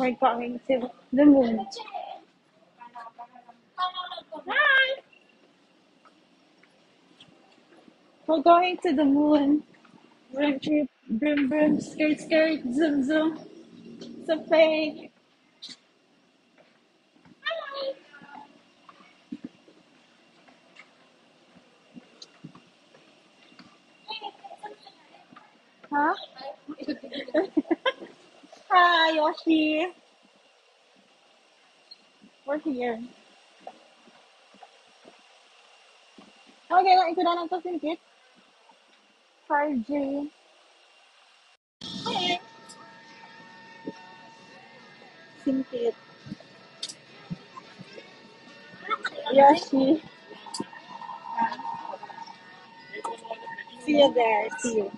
We're going to the moon. Hi! We're going to the moon. Vroom, vroom, vroom, vroom, skirt, skirt, zoom, zoom. It's a fake. Huh? Hi, Yoshi. We're here. Okay, lang ito na lang to singkit. Cardi. Hi. Singkit. Yoshi. See you there. See you.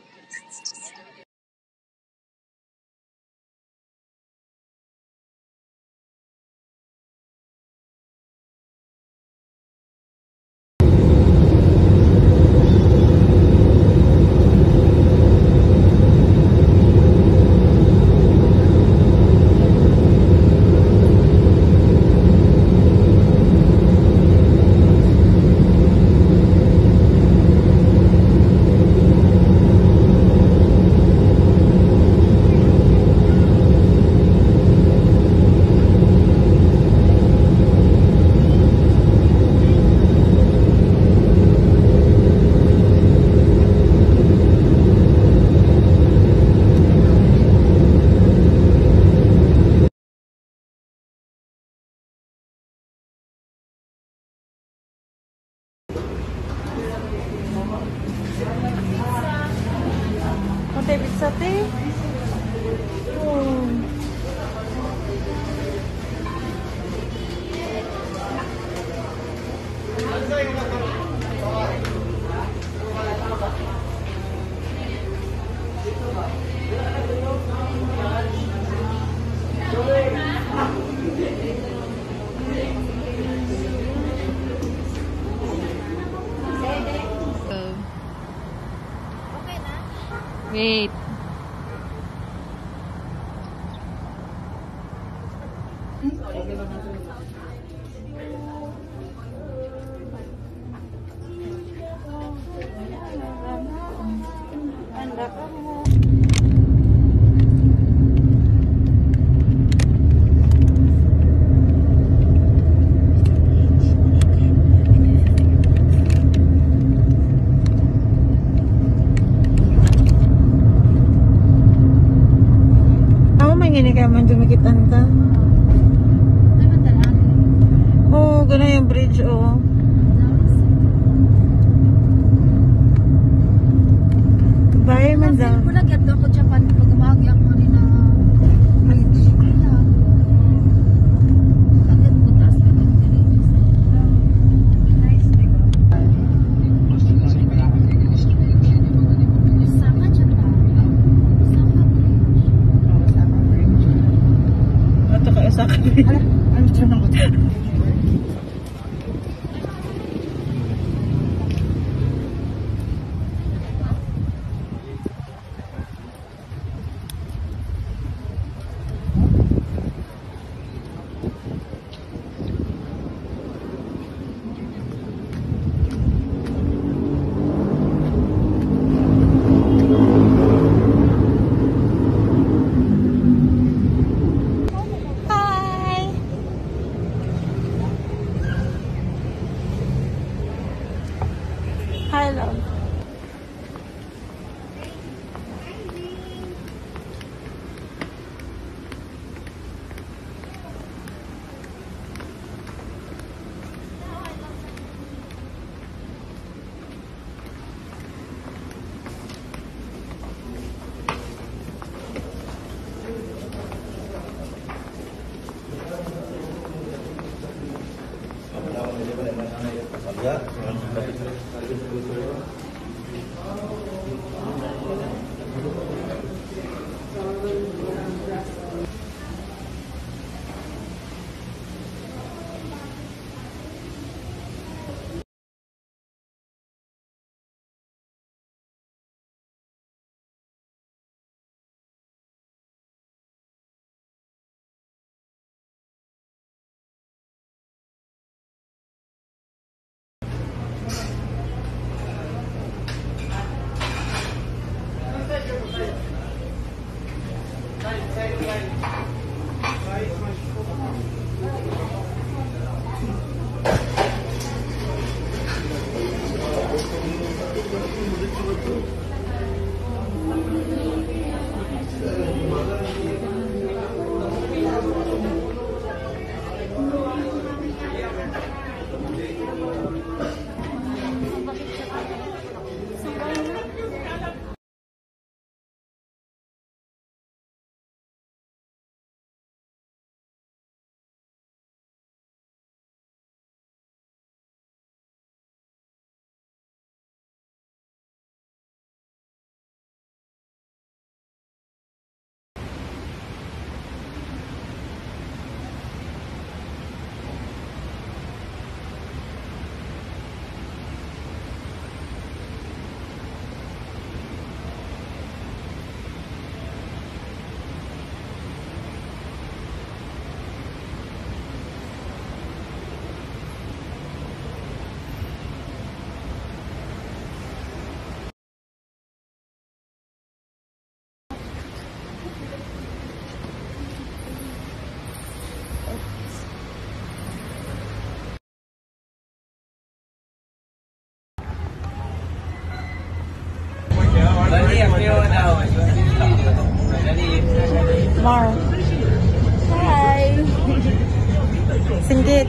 Wait. Mar. Hi. Singgit.